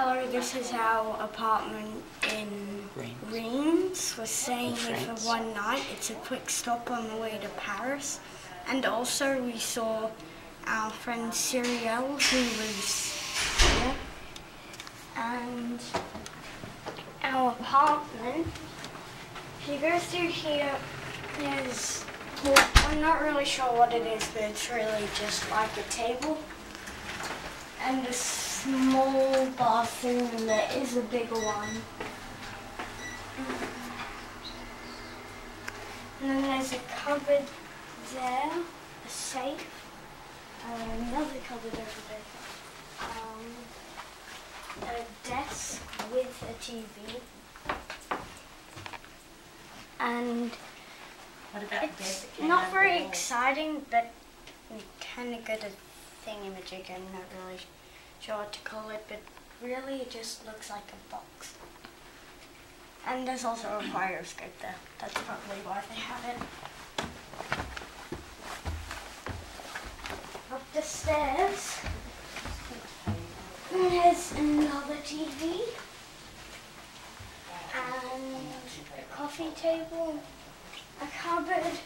Hello, this is our apartment in Reims. Reims. We're staying here for one night. It's a quick stop on the way to Paris. And also we saw our friend Cyrielle who was here. And our apartment, if you go through here, there's, well, I'm not really sure what it is, but it's really just like a table and a small bathroom, and there is a bigger one. And then there's a cupboard there, a safe, and another cupboard over there. Um, a desk with a TV. And What about the it's not very exciting, but kind of good at thingamajig. I'm not really sure what to call it, but really it just looks like a box. And there's also a gyroscope there. That's probably why they have it. Up the stairs, there's another TV and a coffee table, a cupboard,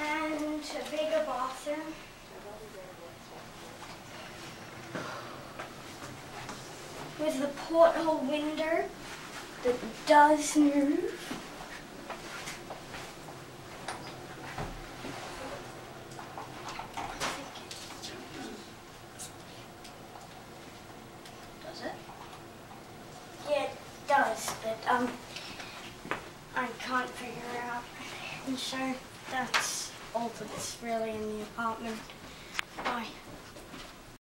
and a bigger bathroom. With the porthole window that does move. Does it? Yeah, it does, but um, I can't figure out. And so that's all that's really in the apartment. Bye.